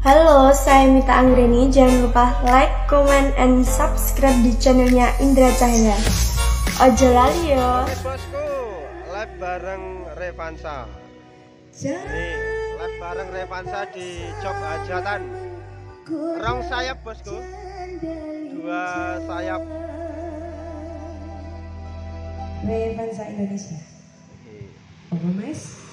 Halo, saya Mita Anggreni. Jangan lupa like, comment, and subscribe di channelnya Indra Cahya. Ojo lali yo. Oke bosku, live bareng Revansa. Nih, live bareng Revansa di Jog Hajatan. Rong sayap bosku, dua sayap. Revansa Indonesia. Apa mas?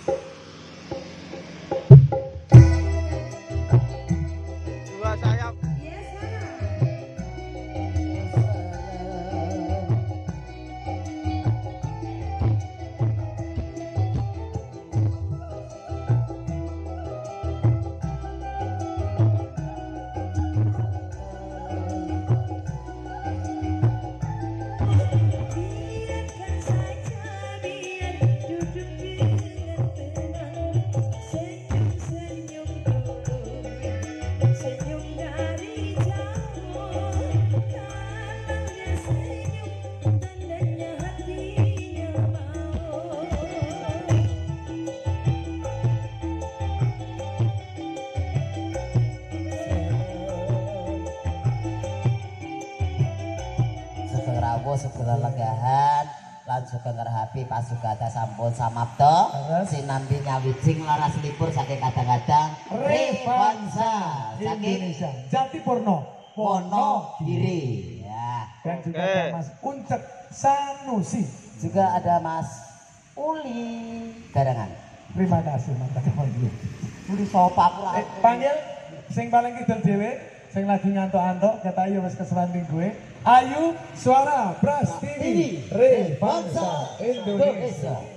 Sugeng ngerahapi pasugata sampun samapta sinambi nyawijing laras libur saking kadang-kadang Revansa saking Indonesia. Jati Purno Wonogiri ya. Dan juga ada Mas Uncek Sanusi. Juga ada Mas Uli. Garangan terima kasih mantap Uli sopa aku eh, panggil sing paling kidul dhewe sing lagi ngantuk-antuk kata ayo wis keseranting gue. Ayu Suara Prastiwi Revansa Indonesia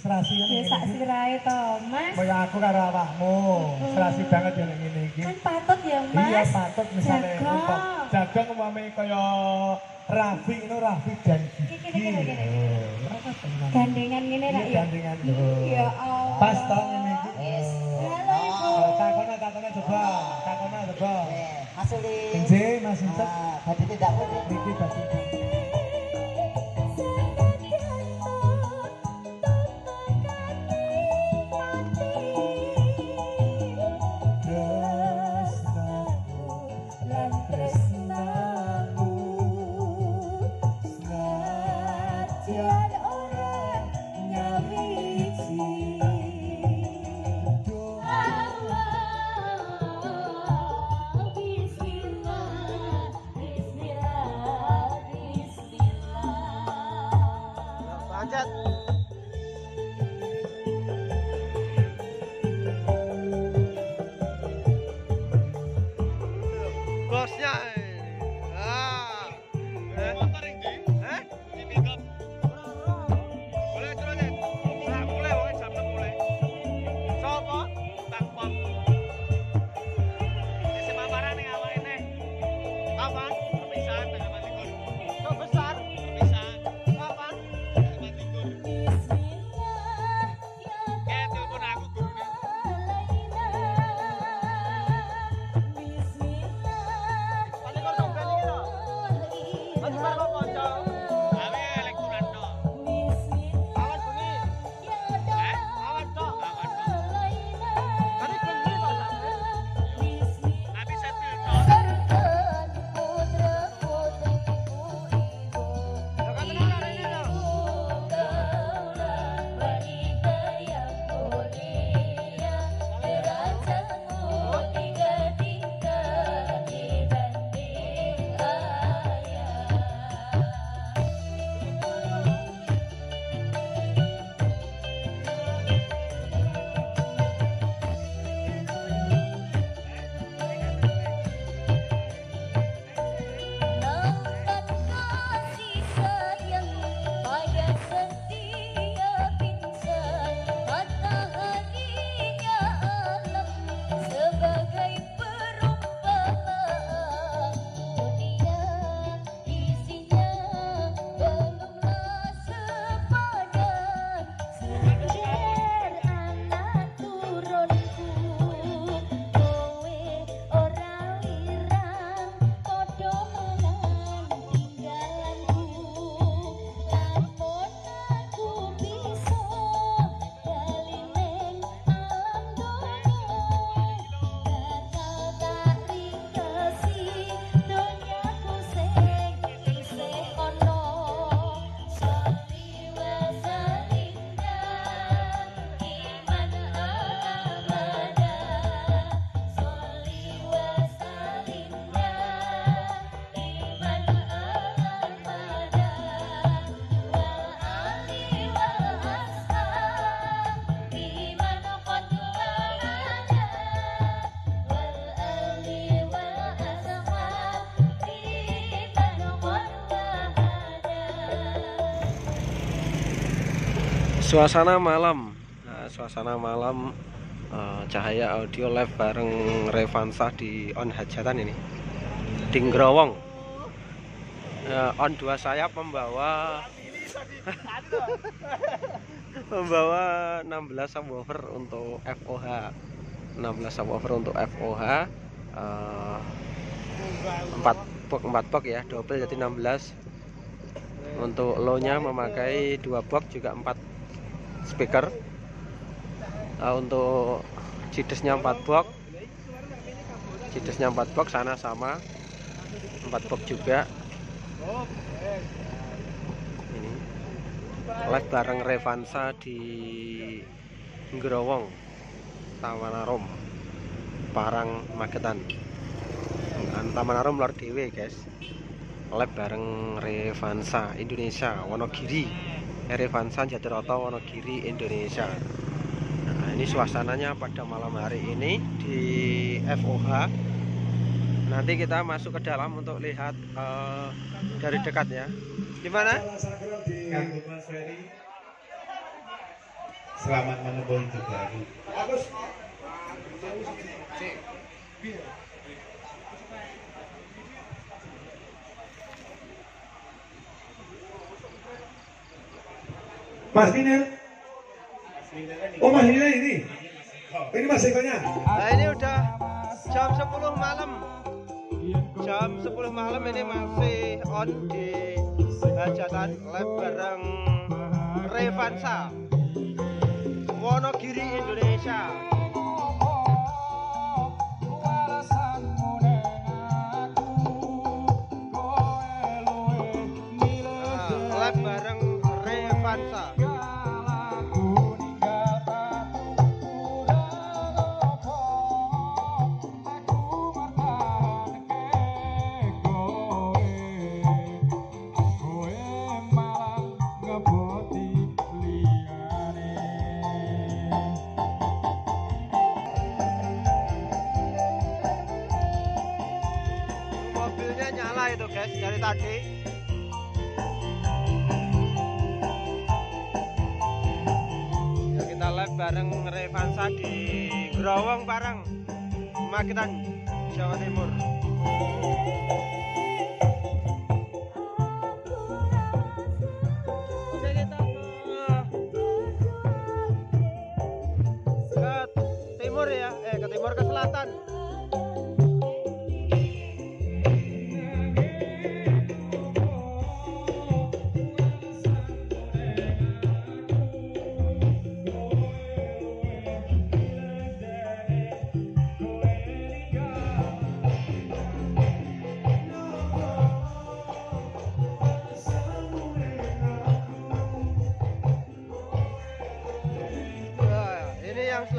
Serasi Ya ngene sak sirai to mas Kaya aku karo awakmu, serasi banget ya ning ngene iki. Kan patut ya mas Iya patut misalnya Jaga. umpam jaga umpamanya kaya Raffi itu Raffi dan Gigi. Gandengan Iya nak ya gandengan lho. Ya Allah Pas tau ngene iki. Wis. Halo ibu Oh, Takona takona coba, takona coba. Eh, Mas Uli Kenje Mas Uncek, Ah, Hadi tidak boleh niki bagi suasana malam. Nah, suasana malam uh, cahaya audio live bareng Revansa di on hajatan ini. Di Growong uh, on dua sayap membawa membawa 16 subwoofer untuk FOH 16 subwoofer untuk FOH uh, 4 box 4 box ya double jadi 16 untuk low nya memakai dua box juga 4 speaker. Uh, untuk cidesnya 4 box. Cidesnya 4 box sana sama. 4 box juga. Ini. Live bareng Revansa di Growong Tamanarom Parang Magetan. Tamanarom luar dewe guys. Live bareng Revansa Indonesia Wonogiri Erevansan Jatiroto Wonogiri Indonesia. Nah ini suasananya pada malam hari ini di FOH nanti kita masuk ke dalam untuk lihat uh, dari dekat ya gimana? Selamat menempuh hidup baru. Mas Minel. Oh Mas ini. Ini Mas Ekonya. Nah ini udah jam 10 malam. Jam 10 malam ini masih on di hajatan live bareng Revansa Wonogiri Indonesia. Bareng Revansa di Growong bareng Makitan Jawa Timur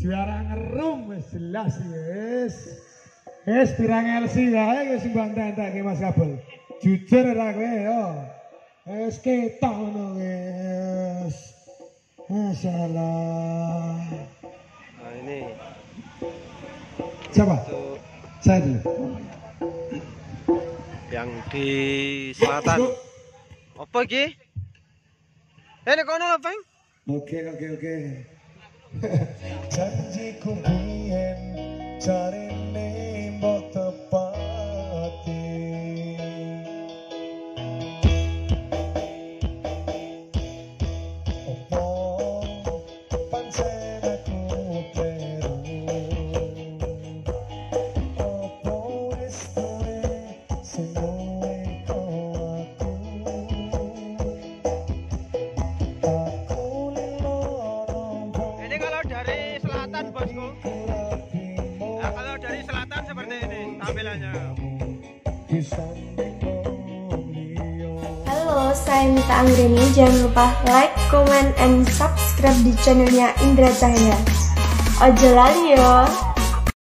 juara ngerum wis jelas wis. Wis pirang LC wae wis mbang tenteke Mas Kabel jujur ora kowe yo. Wis ketok ngono wis. Masyaallah nah ini. Siapa? Saya dulu. Yang di selatan. Apa iki ini kono lho Bang oke oke oke janjiku bien cari Halo, saya Mita Anggreni. Jangan lupa like, comment, and subscribe di channelnya Indra Cahaya. Ojo lali yo.